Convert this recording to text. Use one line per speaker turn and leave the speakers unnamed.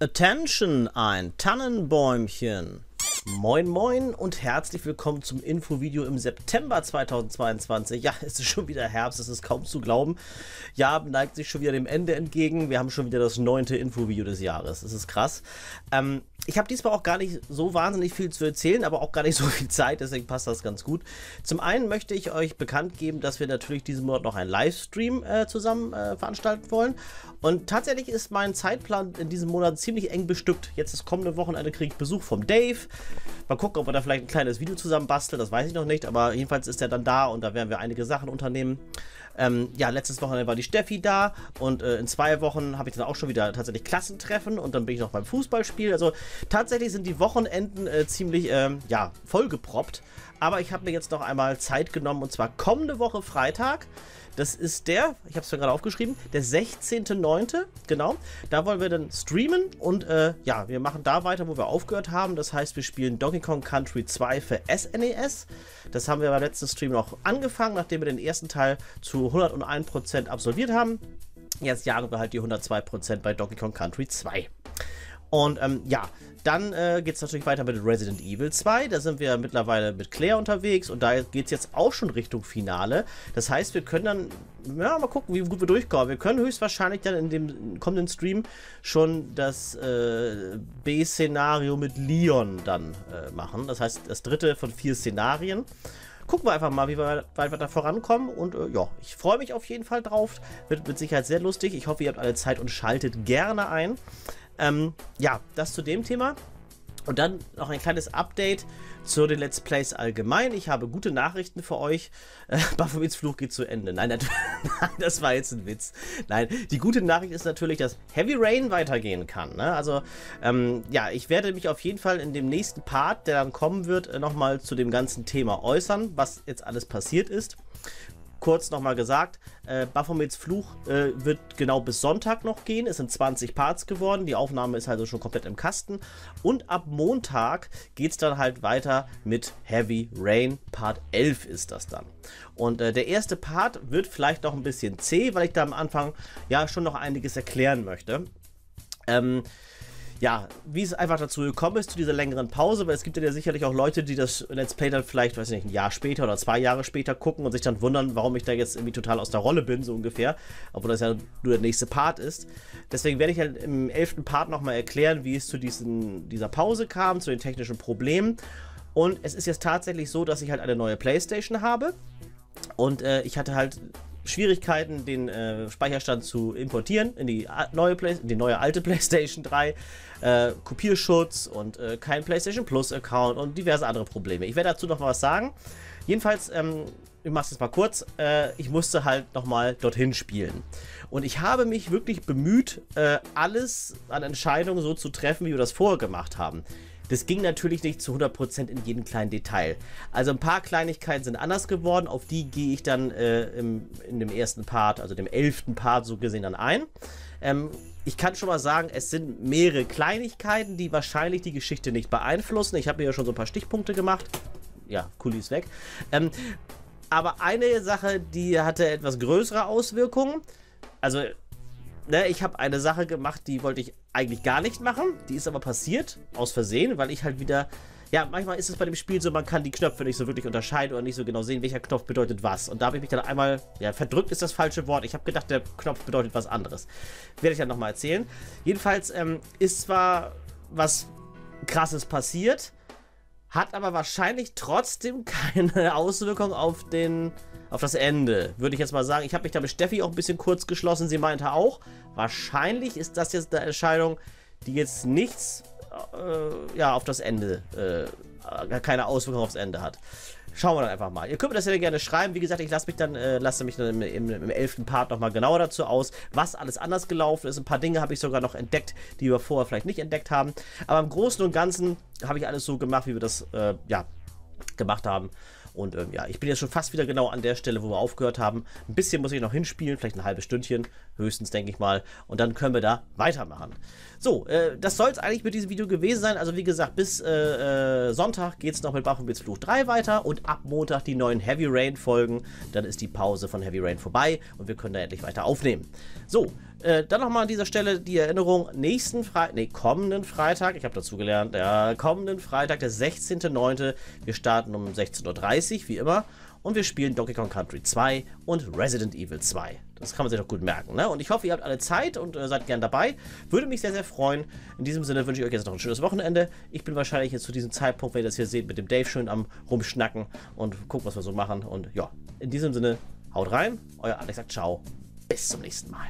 Attention, ein Tannenbäumchen. Moin moin und herzlich willkommen zum Infovideo im September 2022. Ja, es ist schon wieder Herbst, es ist kaum zu glauben. Ja, neigt sich schon wieder dem Ende entgegen. Wir haben schon wieder das neunte Infovideo des Jahres. Das ist krass. Ähm, ich habe diesmal auch gar nicht so wahnsinnig viel zu erzählen, aber auch gar nicht so viel Zeit, deswegen passt das ganz gut. Zum einen möchte ich euch bekannt geben, dass wir natürlich diesen Monat noch einen Livestream äh, zusammen äh, veranstalten wollen. Und tatsächlich ist mein Zeitplan in diesem Monat ziemlich eng bestückt. Jetzt ist kommende Wochenende kriege ich Besuch vom Dave. Mal gucken, ob wir da vielleicht ein kleines Video zusammen basteln, das weiß ich noch nicht, aber jedenfalls ist er dann da und da werden wir einige Sachen unternehmen. Ähm, ja, letztes Wochenende war die Steffi da und äh, in zwei Wochen habe ich dann auch schon wieder tatsächlich Klassentreffen und dann bin ich noch beim Fußballspiel. Also tatsächlich sind die Wochenenden äh, ziemlich, ähm, ja, vollgeproppt. Aber ich habe mir jetzt noch einmal Zeit genommen und zwar kommende Woche Freitag. Das ist der, ich habe es mir gerade aufgeschrieben, der 16.09. Genau. Da wollen wir dann streamen und äh, ja, wir machen da weiter, wo wir aufgehört haben. Das heißt, wir spielen Donkey Kong Country 2 für SNES. E das haben wir beim letzten Stream noch angefangen, nachdem wir den ersten Teil zu 101% absolviert haben. Jetzt jagen wir halt die 102% bei Donkey Kong Country 2. Und ähm, ja, dann äh, geht es natürlich weiter mit Resident Evil 2. Da sind wir mittlerweile mit Claire unterwegs und da geht es jetzt auch schon Richtung Finale. Das heißt, wir können dann, ja, mal gucken, wie gut wir durchkommen. Wir können höchstwahrscheinlich dann in dem kommenden Stream schon das äh, B-Szenario mit Leon dann äh, machen. Das heißt, das dritte von vier Szenarien gucken wir einfach mal, wie weit wir da vorankommen. Und äh, ja, ich freue mich auf jeden Fall drauf. Wird mit Sicherheit sehr lustig. Ich hoffe, ihr habt alle Zeit und schaltet gerne ein. Ähm, ja, das zu dem Thema. Und dann noch ein kleines Update zu den Let's Plays allgemein. Ich habe gute Nachrichten für euch. Äh, Baphomets Fluch geht zu Ende. Nein, das war jetzt ein Witz. Nein, die gute Nachricht ist natürlich, dass Heavy Rain weitergehen kann. Ne? Also, ähm, ja, ich werde mich auf jeden Fall in dem nächsten Part, der dann kommen wird, äh, nochmal zu dem ganzen Thema äußern, was jetzt alles passiert ist kurz nochmal gesagt, äh, Baphomets Fluch äh, wird genau bis Sonntag noch gehen. Es sind 20 Parts geworden. Die Aufnahme ist also schon komplett im Kasten. Und ab Montag geht es dann halt weiter mit Heavy Rain. Part 11 ist das dann. Und äh, der erste Part wird vielleicht noch ein bisschen zäh, weil ich da am Anfang ja schon noch einiges erklären möchte. Ähm, ja, wie es einfach dazu gekommen ist, zu dieser längeren Pause, weil es gibt ja sicherlich auch Leute, die das Let's Play dann vielleicht, weiß ich nicht, ein Jahr später oder zwei Jahre später gucken und sich dann wundern, warum ich da jetzt irgendwie total aus der Rolle bin, so ungefähr, obwohl das ja nur der nächste Part ist. Deswegen werde ich halt im elften Part nochmal erklären, wie es zu diesen, dieser Pause kam, zu den technischen Problemen. Und es ist jetzt tatsächlich so, dass ich halt eine neue Playstation habe. Und äh, ich hatte halt Schwierigkeiten, den äh, Speicherstand zu importieren in die neue, Play in die neue alte PlayStation 3. Äh, Kopierschutz und äh, kein PlayStation Plus Account und diverse andere Probleme. Ich werde dazu noch mal was sagen. Jedenfalls, ähm, ich mache es jetzt mal kurz. Äh, ich musste halt noch mal dorthin spielen. Und ich habe mich wirklich bemüht, äh, alles an Entscheidungen so zu treffen, wie wir das vorher gemacht haben. Das ging natürlich nicht zu 100% in jedem kleinen Detail. Also ein paar Kleinigkeiten sind anders geworden, auf die gehe ich dann äh, im, in dem ersten Part, also dem elften Part so gesehen dann ein. Ähm, ich kann schon mal sagen, es sind mehrere Kleinigkeiten, die wahrscheinlich die Geschichte nicht beeinflussen. Ich habe mir ja schon so ein paar Stichpunkte gemacht. Ja, Kuli ist weg. Ähm, aber eine Sache, die hatte etwas größere Auswirkungen. Also ne, ich habe eine Sache gemacht, die wollte ich eigentlich gar nicht machen. Die ist aber passiert, aus Versehen, weil ich halt wieder. Ja, manchmal ist es bei dem Spiel so, man kann die Knöpfe nicht so wirklich unterscheiden oder nicht so genau sehen, welcher Knopf bedeutet was. Und da habe ich mich dann einmal, ja, verdrückt ist das falsche Wort. Ich habe gedacht, der Knopf bedeutet was anderes. Werde ich dann nochmal erzählen. Jedenfalls ähm, ist zwar was krasses passiert, hat aber wahrscheinlich trotzdem keine Auswirkung auf den auf das Ende, würde ich jetzt mal sagen. Ich habe mich da mit Steffi auch ein bisschen kurz geschlossen. Sie meinte auch, wahrscheinlich ist das jetzt eine Entscheidung, die jetzt nichts äh, ja, auf das Ende, äh, keine Auswirkung aufs Ende hat. Schauen wir dann einfach mal. Ihr könnt mir das ja gerne schreiben. Wie gesagt, ich lasse mich dann, äh, lasse mich dann im, im, im elften Part nochmal genauer dazu aus, was alles anders gelaufen ist. Ein paar Dinge habe ich sogar noch entdeckt, die wir vorher vielleicht nicht entdeckt haben. Aber im Großen und Ganzen habe ich alles so gemacht, wie wir das, äh, ja, gemacht haben. Und ähm, ja, ich bin jetzt schon fast wieder genau an der Stelle, wo wir aufgehört haben. Ein bisschen muss ich noch hinspielen, vielleicht ein halbes Stündchen, höchstens, denke ich mal. Und dann können wir da weitermachen. So, äh, das soll es eigentlich mit diesem Video gewesen sein. Also wie gesagt, bis äh, äh, Sonntag geht es noch mit Baphomets Fluch 3 weiter und ab Montag die neuen Heavy Rain Folgen. Dann ist die Pause von Heavy Rain vorbei und wir können da endlich weiter aufnehmen. So, Äh, dann nochmal an dieser Stelle die Erinnerung, nächsten Freitag, nee, kommenden Freitag, ich habe dazu gelernt, ja, kommenden Freitag, der 16.09. Wir starten um 16.30 Uhr, wie immer. Und wir spielen Donkey Kong Country 2 und Resident Evil 2. Das kann man sich doch gut merken. Ne? Und ich hoffe, ihr habt alle Zeit und äh, seid gern dabei. Würde mich sehr, sehr freuen. In diesem Sinne wünsche ich euch jetzt noch ein schönes Wochenende. Ich bin wahrscheinlich jetzt zu diesem Zeitpunkt, wenn ihr das hier seht, mit dem Dave schön am Rumschnacken und gucken, was wir so machen. Und ja, in diesem Sinne, haut rein. Euer Alex sagt ciao. Bis zum nächsten Mal.